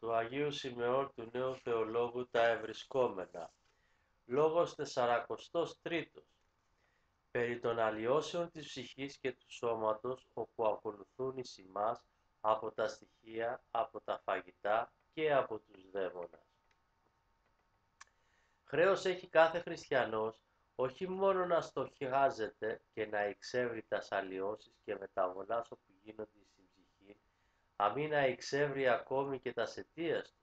του Αγίου Σημεών του Νέου Θεολόγου τα ευρισκόμενα. Λόγος 43 περί των αλλοιώσεων της ψυχής και του σώματος όπου ακολουθούν οι σημάς από τα στοιχεία, από τα φαγητά και από τους δαίμονας. Χρέος έχει κάθε χριστιανός όχι μόνο να στοχιάζεται και να εξεύρει τας αλλοιώσεις και μεταβολάς όπου γίνονται στην ψυχή, αμή να εξεύρει ακόμη και τας αιτίας; Του,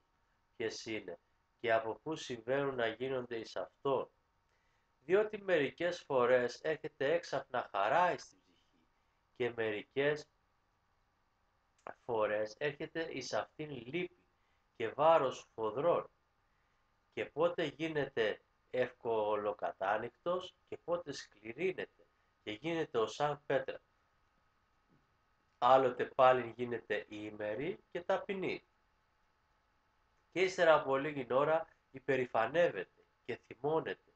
ποιες είναι και από πού συμβαίνουν να γίνονται εις αυτόν, διότι μερικές φορές έρχεται έξαφνα χαρά στην ψυχή και μερικές φορές έρχεται εις αυτήν λύπη και βάρος φοδρών και πότε γίνεται ευκολοκατάνυκτος και πότε σκληρύνεται και γίνεται ως σαν πέτρας. Άλλοτε πάλι γίνεται ημερή και ταπεινή. Και ύστερα από λίγη ώρα υπερηφανεύεται και θυμώνεται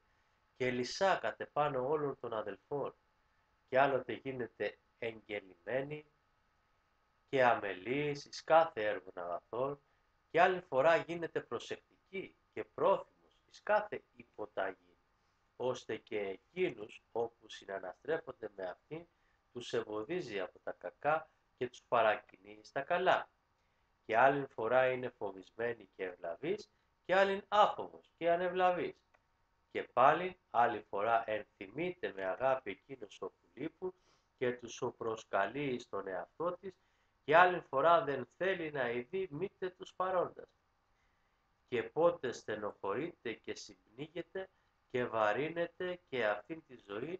και λυσά κατεπάνω όλων των αδελφών και άλλοτε γίνεται εγγελημένη και αμελής εις κάθε έργο αγαθών και άλλη φορά γίνεται προσεκτική και πρόθυμος εις κάθε υποταγή, ώστε και εκείνους όπου συναναστρέφονται με αυτήν τους εμποδίζει από τα κακά και τους παρακινεί στα καλά. Και άλλη φορά είναι φοβισμένη και ευλαβής και άλλη άφοβος και ανευλαβής. Και πάλι άλλη φορά ενθυμείται με αγάπη εκείνους όπου λείπουν και τους προσκαλεί στον εαυτό της και άλλη φορά δεν θέλει να ειδεί μήτε τους παρόντας. Και πότε στενοχωρείται και συμπνίγεται και βαρύνεται και αυτήν τη ζωή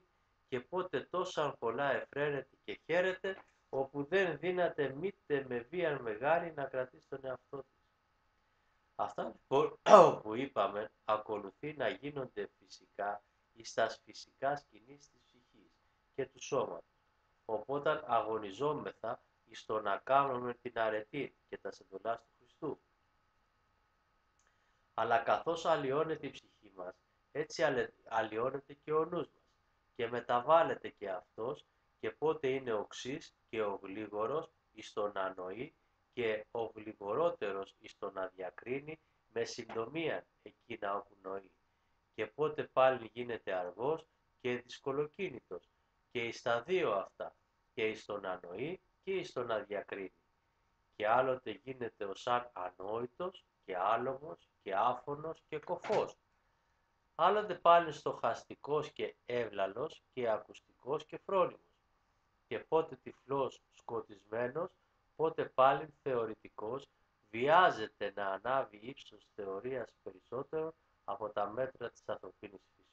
και πότε τόσα πολλά εφραίνεται και χαίρεται όπου δεν δύναται μήτε με βίαν μεγάλη να κρατήσει τον εαυτό της. Αυτά λοιπόν που είπαμε ακολουθεί να γίνονται φυσικά εις τας φυσικάς σκηνής της ψυχής και του σώματος. Οπότε αγωνιζόμεθα εις το να κάνουμε την αρετή και τα σεντολάς του Χριστού. Αλλά καθώς αλλοιώνεται η ψυχή μας, έτσι αλλοιώνεται και ο νους μας και μεταβάλλεται και αυτός και πότε είναι οξύς και ο γλίγορος εις το να νοεί και ο γλυγορότερος εις το να διακρίνει με συντομία εκείνα όπου νοεί και πότε πάλι γίνεται αργός και δυσκολοκίνητος και εις τα δύο αυτά και εις το να νοεί και εις το να διακρίνει και άλλοτε γίνεται ο σαν ανόητος και άλογος και άφωνος και κοφός άλλοτε πάλι στοχαστικός και εύλαλος και ακουστικός και φρόνιμος και πότε τυφλός σκοτισμένος πότε πάλι θεωρητικός βιάζεται να ανάβει ύψος θεωρίας περισσότερο από τα μέτρα της ανθρωπίνης φύσης.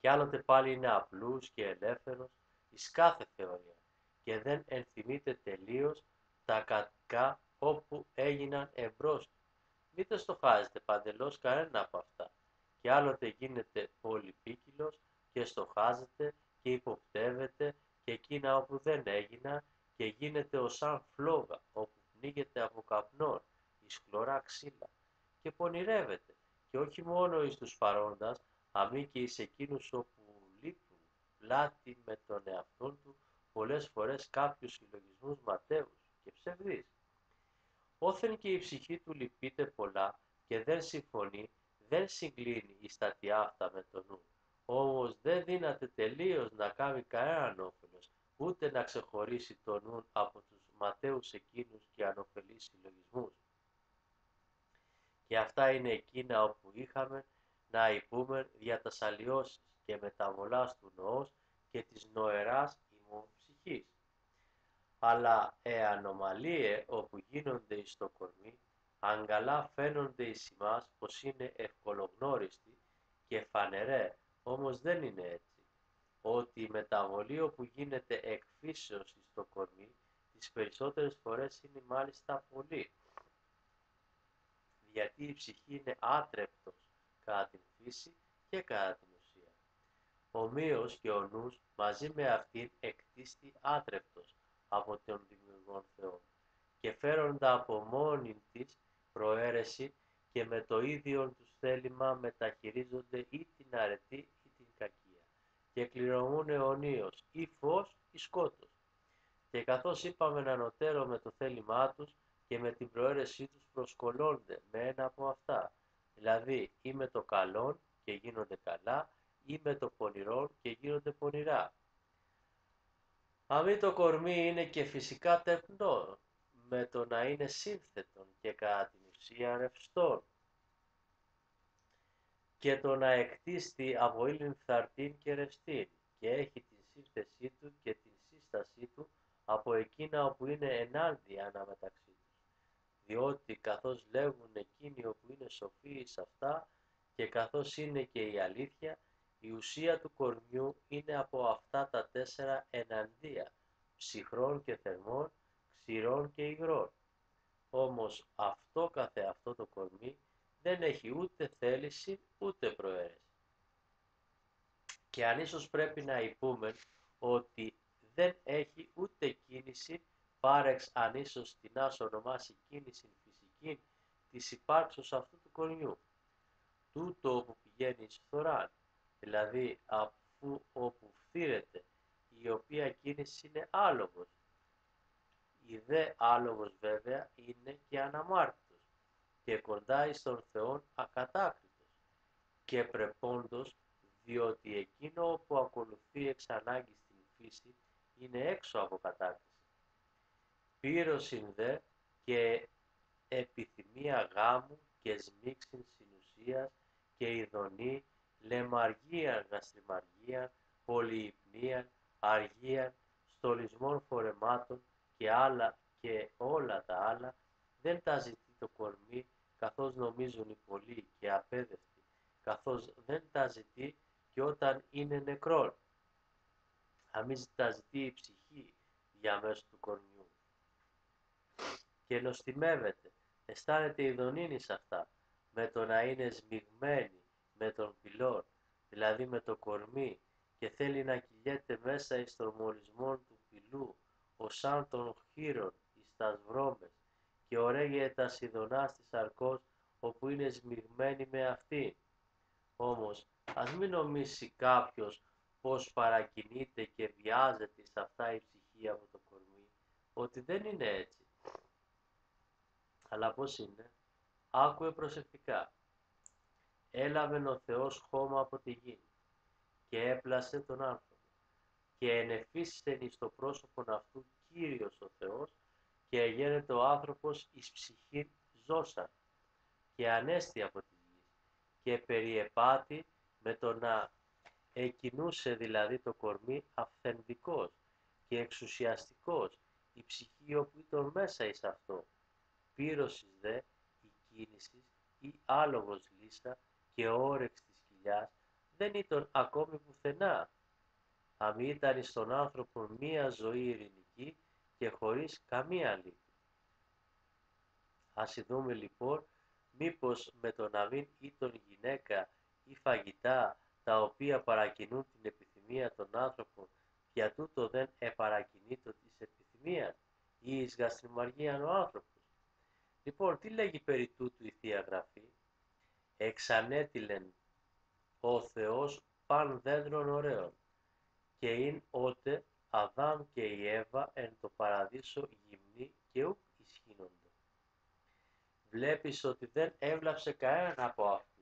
Και άλλοτε πάλι είναι απλούς και ελεύθερος εις κάθε θεωρία και δεν ενθυμείται τελείως τα κακά όπου έγιναν εμπρός του. Μην το στοχάζετε παντελώς κανένα από αυτά. Και άλλοτε γίνεται πολυπίκυλος και στοχάζεται και υποπτεύεται και εκείνα όπου δεν έγιναν και γίνεται ως σαν φλόγα όπου πνίγεται από καπνών εις χλωρά ξύλα και πονηρεύεται και όχι μόνο εις τους παρόντας, αμή και εις εκείνους όπου λείπουν πλάτη με τον εαυτό του πολλές φορές κάποιους συλλογισμούς ματέους και ψευδείς. Όθεν και η ψυχή του λυπείται πολλά και δεν συμφωνεί, δεν συγκλίνει η στατιά αυτά με το νου. Όμως δεν δύναται τελείως να κάνει κανέναν όφελος, ούτε να ξεχωρίσει το νου από τους ματέους εκείνους και ανοφελείς συλλογισμούς. Και αυτά είναι εκείνα όπου είχαμε να υπούμε δια τα σαλιώσεις και μεταβολάς του νοός και της νοεράς ημών ψυχής. Αλλά εανομαλίε όπου γίνονται εις το κορμί, αγκαλά φαίνονται εις ημάς πως είναι ευκολογνώριστοι και φανερέ, όμως δεν είναι έτσι ότι η μεταβολή όπου γίνεται εκφύσεως στο κορμί, τις περισσότερες φορές είναι μάλιστα πολύ. Γιατί η ψυχή είναι άτρεπτος κατά την φύση και κατά την ουσία. Ομοίως και ο νους μαζί με αυτήν εκτίστη άτρεπτος από τον δημιουργόν Θεό και φέροντα από μόνη της προαίρεση και με το ίδιο τους θέλημα μεταχειρίζονται ή την αρετή και κληρονομούν αιωνίως ή φως ή σκότος. Και καθώς είπαμε να νοτέρω με το θέλημά τους, και με την προαίρεσή τους προσκολώνται με ένα από αυτά. Δηλαδή ή με το καλό και γίνονται καλά ή με το πονηρό και γίνονται πονηρά. Αμή το κορμί είναι και φυσικά τεπνό, με το να είναι σύνθετον και κατά την ουσία ρευστόν. Και το να εκτίστη από ήλιν φθαρτήν και ρευστήν και έχει την σύνθεσή του και την σύστασή του από εκείνα όπου είναι ενάντια αναμεταξύ τους. Διότι καθώς λέγουν εκείνοι όπου είναι σοφοί εις αυτά και καθώς είναι και η αλήθεια, η ουσία του κορμιού είναι από αυτά τα τέσσερα εναντία, ψυχρών και θερμών, ξηρών και υγρών. Όμως αυτό καθε αυτό το κορμί δεν έχει ούτε θέληση ούτε προαίρεση. Και αν ίσως πρέπει να υπούμε ότι δεν έχει ούτε κίνηση, πάρεξ αν ίσως την άσο ονομάσει κίνηση φυσική της υπάρξεως αυτού του κορμιού. Τούτο όπου πηγαίνει εις φθοράν, δηλαδή αφού όπου φθήρεται, η οποία κίνηση είναι άλογος. Η δε άλογος βέβαια είναι και αναμάρτητος και κοντά εις τον Θεόν ακατάκριτος και πρεπόντος διότι εκείνο που ακολουθεί εξ ανάγκης την φύση είναι έξω από κατάκριση. Πύρωσιν δε και επιθυμία γάμου και σμίξιν συνουσίας και ειδονή, λεμαργία γαστριμαργία, πολυυπνία, αργία, στολισμών φορεμάτων και, άλλα, και όλα τα άλλα, δεν τα ζητεί το κορμί, καθώς νομίζουν οι πολλοί και απέδευτοι, καθώς δεν τα ζητεί και όταν είναι νεκρόν. Αμείς τα ζητεί η ψυχή για μέσω του κορμιού. Και νοστιμεύεται, αισθάνεται ειδονίνη σε αυτά, με το να είναι σμιγμένη με τον πυλόν, δηλαδή με το κορμί, και θέλει να κυλιέται μέσα εις τον μολυσμό του πυλού, ως σαν των χείρων εις τας βρώμες, και ωραίγεται τα σιδωνά της αρκός, όπου είναι σμιγμένη με αυτή. Όμως, ας μην νομίσει κάποιος πως παρακινείται και βιάζεται σε αυτά η ψυχή από το κορμί, ότι δεν είναι έτσι. Αλλά πώς είναι, άκουε προσεκτικά. Έλαβε ο Θεός χώμα από τη γη και έπλασε τον άνθρωπο. Και ενεφίσσεν εις το πρόσωπον αυτού Κύριος ο Θεός και εγένετο ο άνθρωπος εις ψυχή ζώσα και ανέστη από τη γη. Και περιεπάτη με το να εκινούσε δηλαδή το κορμί αυθεντικός και εξουσιαστικός η ψυχή όπου ήταν μέσα εις αυτό. Πύρωσης δε η κίνησης ή άλογος λίστα και όρεξ της κοιλιάς δεν ήταν ακόμη πουθενά. Αμή ήταν στον άνθρωπο μία ζωή ειρηνική και χωρίς καμία λύπη. Ας δούμε λοιπόν μήπως με το να μην ήταν γυναίκα ή φαγητά τα οποία παρακινούν την επιθυμία των άνθρωπων για τούτο δεν επαρακινεί το της επιθυμίας ή εις γαστριμαργίαν ο άνθρωπος. Λοιπόν, τι λέγει περί τούτου η Θεία Γραφή; Εξανέτειλεν ο Θεός παν δέντρων ωραίων και ειν ότε Αδάμ και η Εύα εν το παραδείσο γυμνή και ουκ ισχύνονται. Βλέπεις ότι δεν έβλαψε κανέναν από αυτούς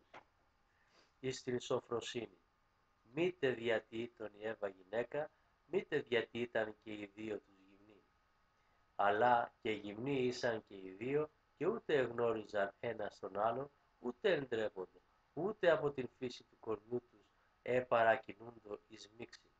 εις την σοφροσύνη. Μήτε διατί ήταν η Εύα γυναίκα, μήτε διατί ήταν και οι δύο τους γυμνοί. Αλλά και γυμνοί ήσαν και οι δύο και ούτε εγνώριζαν ένα τον άλλον, ούτε εντρέπονται, ούτε από την φύση του κορμιού τους επαρακινούντο εις μίξη.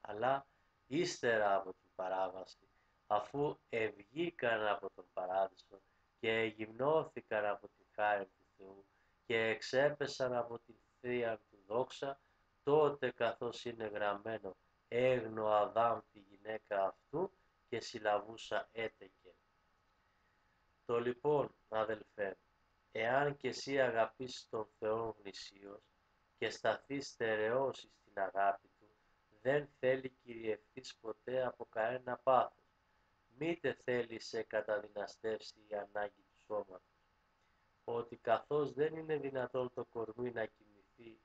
Αλλά ύστερα από την παράβαση, αφού ευγήκαν από τον παράδεισο και εγυμνώθηκαν από την χάρη του Θεού και εξέπεσαν από την θεία του δόξα, τότε καθώς είναι γραμμένο έγνω Αδάμ τη γυναίκα αυτού και συλλαβούσα έτεκε. Το λοιπόν, αδελφέ, εάν και εσύ αγαπήσεις τον Θεό γνησίως και σταθείς στερεός στην αγάπη Του, δεν θέλει κυριευθείς ποτέ από κανένα πάθος, μήτε θέλει σε καταδυναστεύσει η ανάγκη του σώματος, ότι καθώς δεν είναι δυνατόν το κορμί να κινηθεί,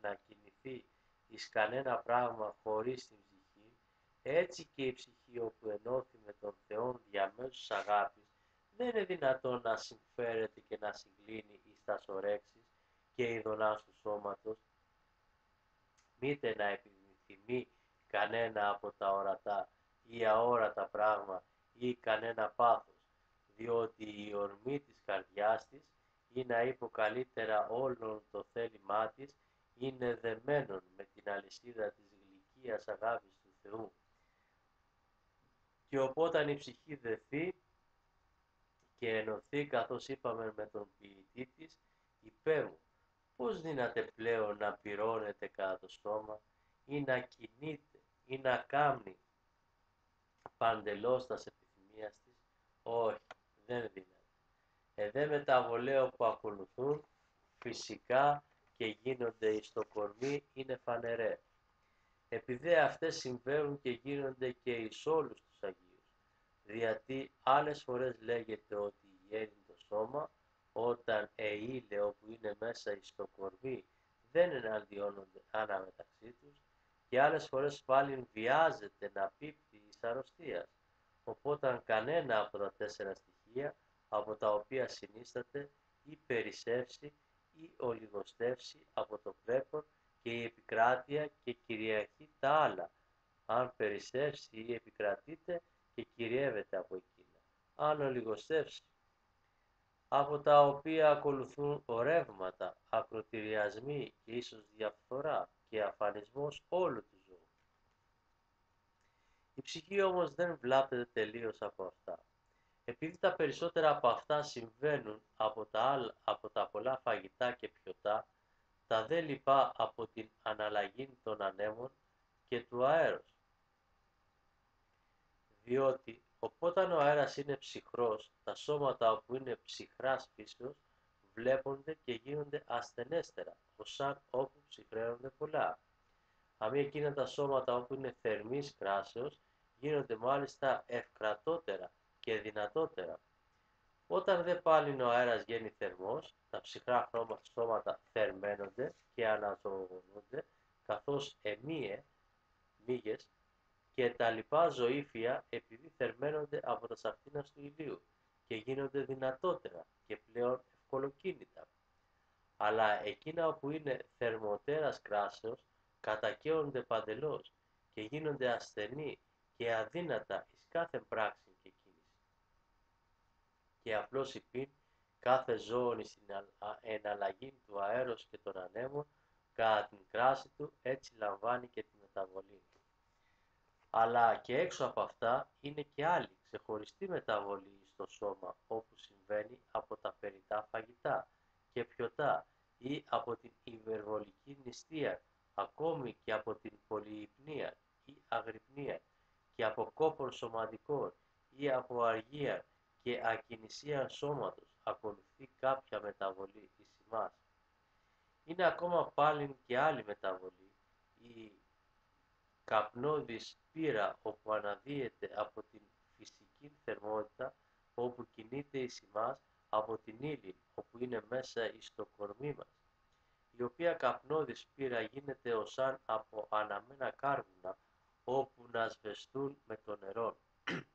να κινηθεί εις κανένα πράγμα χωρίς την ψυχή, Έτσι και η ψυχή όπου ενώθη με τον Θεόν διαμέσους αγάπης, δεν είναι δυνατόν να συμφέρεται και να συγκλίνει εις τα ορέξεις και ειδονάς τους σώματος, μήτε να επιθυμεί κανένα από τα ορατά ή αόρατα πράγμα ή κανένα πάθος, διότι η ορμή της καρδιάς της ή να είπε καλύτερα όλων το θέλημά της είναι δεμένον με την αλυσίδα της γλυκίας αγάπης του Θεού. Και οπότε η ψυχή δεθεί και ενωθεί καθώς είπαμε με τον ποιητή της, υπέρου, πώς δύναται πλέον να πυρώνεται κατά το στόμα ή να κινείται ή να κάμνει παντελώς τας επιθυμίας της, όχι, δεν δύναται. Εδέ με τα βολέο που ακολουθούν, φυσικά και γίνονται εις το κορμί είναι φανερές. Επειδή αυτές συμβαίνουν και γίνονται και εις όλους τους Αγίους, γιατί άλλες φορές λέγεται ότι γέννει το σώμα, όταν εήλε όπου είναι μέσα εις το κορμί δεν εναντιώνονται αναμεταξύ τους και άλλες φορές πάλι βιάζεται να πείπτει εις αρρωστίας. Οπότε κανένα από τα τέσσερα στοιχεία από τα οποία συνίσταται ή περισσεύσει ή ολιγοστεύσει από το πλέκον και η επικράτεια και κυριαρχεί τα άλλα, αν περισσεύσει ή επικρατείται και κυριεύεται από εκείνα, αν ολιγοστεύσει, από τα οποία ακολουθούν ορεύματα, ακροτηριασμοί και ίσως διαφθορά και αφανισμός όλου του ζώου. Η ψυχή όμως δεν βλάπτεται τελείως από αυτά. Επειδή τα περισσότερα από αυτά συμβαίνουν από τα, άλλα, από τα πολλά φαγητά και πιωτά, τα δε λοιπά από την αναλλαγή των ανέμων και του αέρος. Διότι οπότε ο αέρας είναι ψυχρός, τα σώματα όπου είναι ψυχράς φύσεως βλέπονται και γίνονται ασθενέστερα, ως αν όπου ψυχραίνονται πολλά. Αμή εκείνα τα σώματα όπου είναι θερμής κράσεως γίνονται μάλιστα ευκρατότερα και δυνατότερα. Όταν δε πάλι ο αέρας γίνει θερμός, τα ψυχρά σώματα θερμαίνονται και αναζωογονούνται, καθώς εμίε, μύγες, και τα λοιπά ζωήφια επειδή θερμαίνονται από τα σαρτίνα του ηλίου και γίνονται δυνατότερα και πλέον ευκολοκίνητα. Αλλά εκείνα που είναι θερμοτέρας κράσεως κατακαίονται παντελώς και γίνονται ασθενή και αδύνατα εις κάθε πράξη και απλώς υπήν κάθε ζώο στην εναλλαγή του αέρος και των ανέμων κατά την κράση του έτσι λαμβάνει και τη μεταβολή του. Αλλά και έξω από αυτά είναι και άλλη ξεχωριστή μεταβολή στο σώμα όπου συμβαίνει από τα περιτά φαγητά και πιωτά ή από την υπερβολική νηστεία, ακόμη και από την πολυυπνία ή αγρυπνία και από κόπον σωματικών ή από αργία και ακινησία σώματος ακολουθεί κάποια μεταβολή εις ημάς. Είναι ακόμα πάλι και άλλη μεταβολή, η καπνόδης πύρα όπου αναδύεται από την φυσική θερμότητα όπου κινείται εις ημάς από την ύλη όπου είναι μέσα εις το κορμί μας, η οποία καπνόδης πύρα γίνεται ως αν από αναμένα κάρβουνα όπου να σβεστούν με το νερό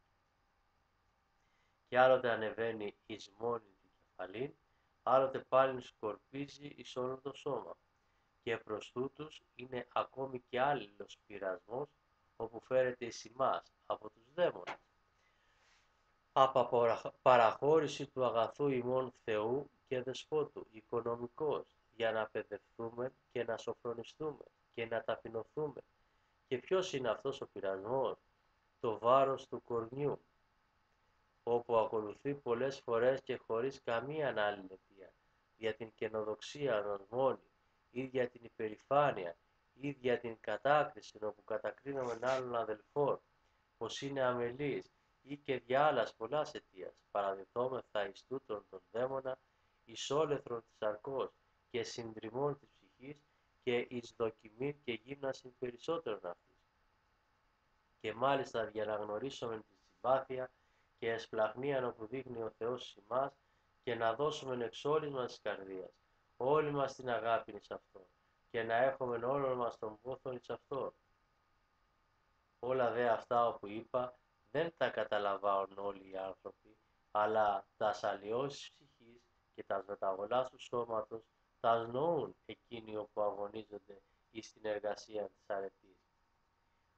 και άλλοτε ανεβαίνει εις μόνη την κεφαλή, άλλοτε πάλι σκορπίζει εις όλο το σώμα. Και προς τούτους είναι ακόμη και άλλος πειρασμός, όπου φέρεται εις ημάς από τους δαίμονες. Από παραχώρηση του αγαθού ημών Θεού και Δεσπότου, οικονομικός, για να παιδευτούμε και να σοφρονιστούμε και να ταπεινωθούμε. Και ποιος είναι αυτός ο πειρασμός, το βάρος του κορνιού, όπου ακολουθεί πολλές φορές και χωρίς καμία άλλη αιτία, για την καινοδοξία ενός μόνη, ή για την υπερηφάνεια, ή για την κατάκριση όπου κατακρίνουμε έναν άλλον αδελφό, πως είναι αμελής, ή και για άλλας πολλάς αιτίας, παραδεθόμεθα εις τούτον τον δαίμονα, εις όλεθρον της αρκός και συντριμών της ψυχής και εις δοκιμήν και γύμνασιν περισσότερον αυτής. Και μάλιστα για να γνωρίσουμε τη συμπάθεια, και εσπλαγμίαν όπου δείχνει ο Θεός ημάς και να δώσουμε εξ όλης μας της καρδίας, όλη μας την αγάπη εις Αυτό και να έχουμε όλο μας τον πόθον εις Αυτό. Όλα δε αυτά όπου είπα δεν τα καταλαβαίνουν όλοι οι άνθρωποι, αλλά τα αλλοιώσεις ψυχής και τα μεταβολάς του σώματος τα αγνοούν εκείνοι όπου αγωνίζονται ή στην εργασία της αρετής.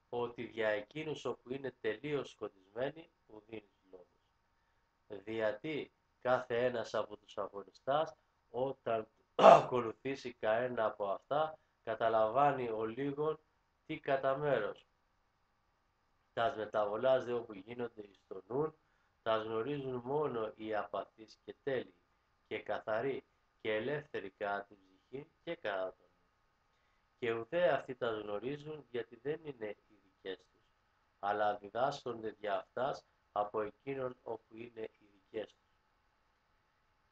Ότι για εκείνους όπου είναι τελείως σκοτισμένοι, που δίνεις λόγος. Γιατί κάθε ένας από τους αγωνιστάς, όταν ακολουθήσει κανένα από αυτά, καταλαμβάνει ο λίγον τι κατά μέρος. Τα μεταβολάς δε όπου γίνονται εις το νου, τα γνωρίζουν μόνο οι απαθείς και τέλειοι και καθαροί και ελεύθεροι κατά την ψυχή και κατά τον νου. Και ουδέ αυτοί τα γνωρίζουν γιατί δεν είναι οι δικές τους, αλλά διδάσκονται δια αυτάς από εκείνον όπου είναι οι δικές τους.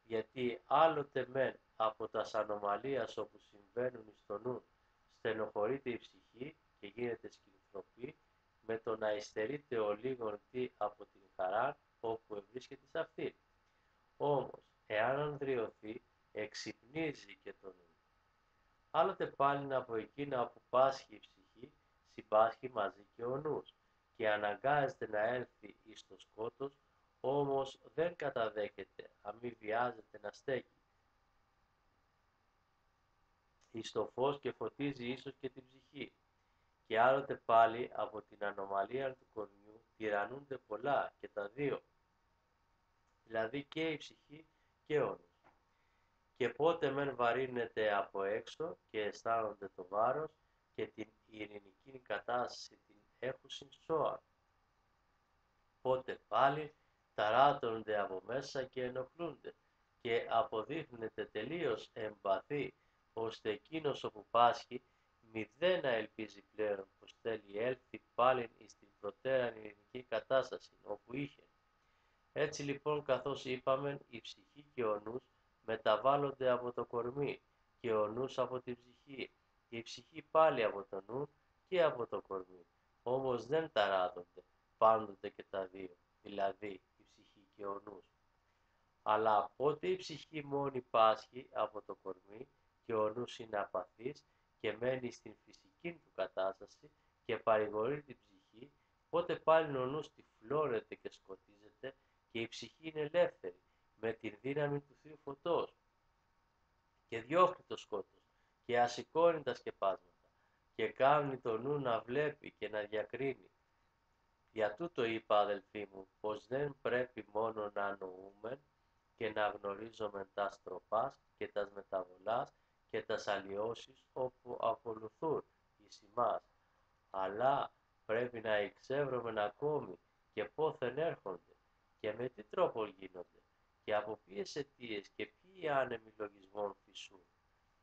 Γιατί άλλοτε μεν από τα ανομαλίας όπου συμβαίνουν στο νου, στενοχωρείται η ψυχή και γίνεται σκηνοτροπή, με το να υστερείται ο λίγον τι από την χαρά όπου ευρίσκεται σε αυτή. Όμως, εάν ανδριωθεί, εξυπνίζει και το νου. Άλλοτε πάλι από εκείνα που πάσχει η ψυχή, συμπάσχει μαζί και ο νους και αναγκάζεται να έλθει εις το σκότος, όμως δεν καταδέχεται, μη βιάζεται να στέκει. Εις το φως και φωτίζει ίσως και την ψυχή. Και άλλοτε πάλι από την ανομαλία του κορμιού τυραννούνται πολλά και τα δύο, δηλαδή και η ψυχή και ο νους. Και πότε μεν βαρύνεται από έξω και αισθάνονται το βάρος και την ειρηνική κατάσταση την έχουν σώα. Πότε πάλι ταράτονται από μέσα και ενοχλούνται και αποδείχνεται τελείως εμπαθή, ώστε εκείνος όπου πάσχει μηδέν να ελπίζει πλέον πως θέλει έλθει πάλι στην προτέραν ειρηνική κατάσταση όπου είχε. Έτσι λοιπόν καθώς είπαμε η ψυχή και ο νους μεταβάλλονται από το κορμί και ο νους από την ψυχή και η ψυχή πάλι από το νου και από το κορμί. Όμως δεν ταράτονται πάντοτε και τα δύο, δηλαδή η ψυχή και ο νους. Αλλά πότε η ψυχή μόνη πάσχει από το κορμί και ο νους είναι απαθής και μένει στην φυσική του κατάσταση και παρηγορεί την ψυχή, πότε πάλι ο νους τυφλώνεται και σκοτίζεται και η ψυχή είναι ελεύθερη με τη δύναμη του Θείου Φωτός και διώχνει το σκότος και ασηκώνει τα σκεπάσματα και κάνει το νου να βλέπει και να διακρίνει. Για τούτο είπα αδελφοί μου πως δεν πρέπει μόνο να νοούμε και να γνωρίζουμε τα στροπάς και τας μεταβολάς και τα αλλοιώσεις όπου ακολουθούν εις εμάς, αλλά πρέπει να εξεύρουμε ακόμη και πόθεν έρχονται και με τι τρόπο γίνονται και από ποιες αιτίες και ποιοι άνεμοι λογισμών φυσούν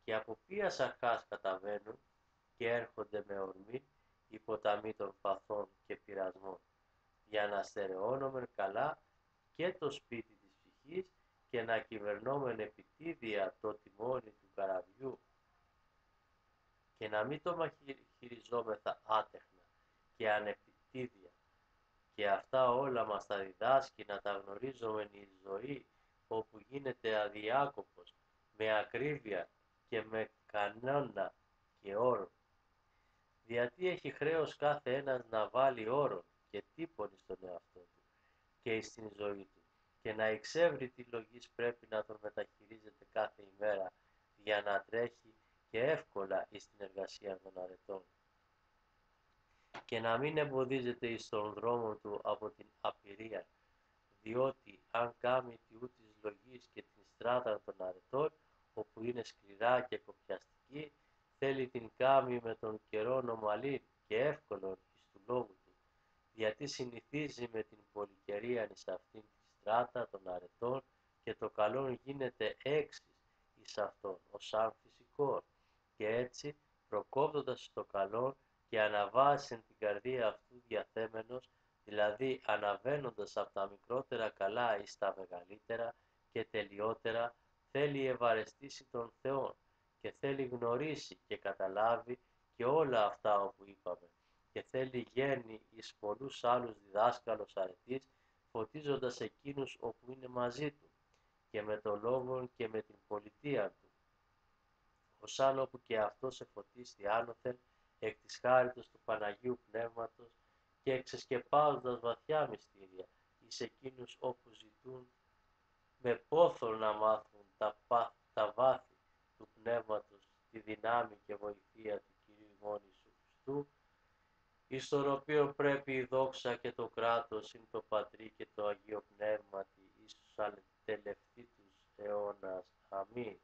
και από ποιες αρχάς καταβαίνουν και έρχονται με ορμή οι ποταμοί των παθών και πειρασμών, για να στερεώνομεν καλά και το σπίτι της ψυχής και να κυβερνόμεν επιτίδια το τιμόνι του καραβιού και να μην το μαχαιριζόμεθα άτεχνα και ανεπιτίδια και αυτά όλα μας τα διδάσκει να τα γνωρίζουμε η ζωή όπου γίνεται αδιάκοπος με ακρίβεια και με κανόνα και όρο. Γιατί έχει χρέος κάθε ένας να βάλει όρο και τύπον στον εαυτό του και στην ζωή του και να εξεύρει τι λογής πρέπει να τον μεταχειρίζεται κάθε ημέρα για να τρέχει και εύκολα εις την εργασία των αρετών. Και να μην εμποδίζεται εις τον δρόμο του από την απειρία, διότι αν κάνει τη της λογής και την στράτα των αρετών, όπου είναι σκληρά και κοπιαστική, θέλει την κάμη με τον καιρό νομαλή και εύκολο εις του λόγου του, γιατί συνηθίζει με την πολυκαιρία εις αυτήν τη στράτα των αρετών και το καλό γίνεται έξι εις αυτόν, ως σαν φυσικός, και έτσι προκόπτοντας το καλό και αναβάσιν την καρδία αυτού διαθέμενος, δηλαδή αναβαίνοντας από τα μικρότερα καλά εις τα μεγαλύτερα και τελειότερα, θέλει ευαρεστήσει τον Θεό και θέλει γνωρίσει και καταλάβει και όλα αυτά όπου είπαμε. Και θέλει γέννη εις πολλούς άλλους διδάσκαλος αρετής, φωτίζοντας εκείνους όπου είναι μαζί του και με το λόγο και με την πολιτεία του. Ως άλλο που και αυτός σε φωτίστη άνωθεν εκ της χάριτος του Παναγίου Πνεύματος και εξεσκεπάζοντας βαθιά μυστήρια εις εκείνους όπου ζητούν με πόθο να μάθουν τα, πάθ, τα βάθη του Πνεύματος, τη δυνάμει και βοηθεία του Κυρίου ημών Ιησού Χριστού, εις τον οποίο πρέπει η δόξα και το κράτος είναι το Πατρί και το Αγίο Πνεύμα τελευταί τους αιώνας. Αμήν.